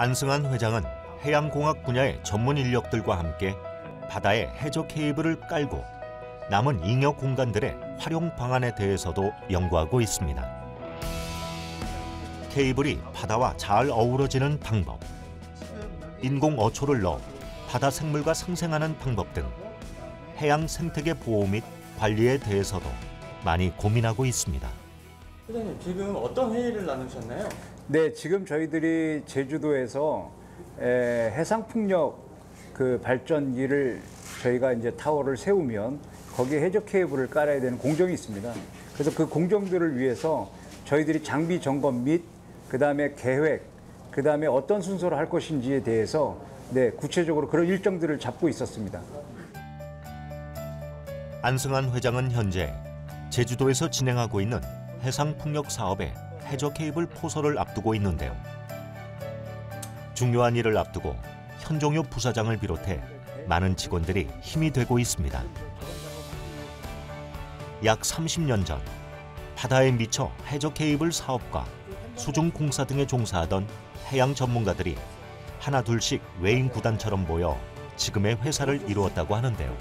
안승환 회장은 해양공학 분야의 전문 인력들과 함께 바다에 해저 케이블을 깔고 남은 잉여 공간들의 활용 방안에 대해서도 연구하고 있습니다. 케이블이 바다와 잘 어우러지는 방법, 인공 어초를 넣어 바다 생물과 상생하는 방법 등 해양 생태계 보호 및 관리에 대해서도 많이 고민하고 있습니다. 회장님 지금 어떤 회의를 나누셨나요? 네, 지금 저희들이 제주도에서 에, 해상 풍력 그 발전기를 저희가 이제 타워를 세우면 거기에 해저 케이블을 깔아야 되는 공정이 있습니다. 그래서 그 공정들을 위해서 저희들이 장비 점검 및 그다음에 계획, 그다음에 어떤 순서로 할 것인지에 대해서 네, 구체적으로 그런 일정들을 잡고 있었습니다. 안승환 회장은 현재 제주도에서 진행하고 있는 해상 풍력 사업에 해저 케이블 포설을 앞두고 있는데요. 중요한 일을 앞두고 현종효 부사장을 비롯해 많은 직원들이 힘이 되고 있습니다. 약 30년 전 바다에 미쳐 해저 케이블 사업과 수중 공사 등에 종사하던 해양 전문가들이 하나 둘씩 외인 구단처럼 모여 지금의 회사를 이루었다고 하는데요.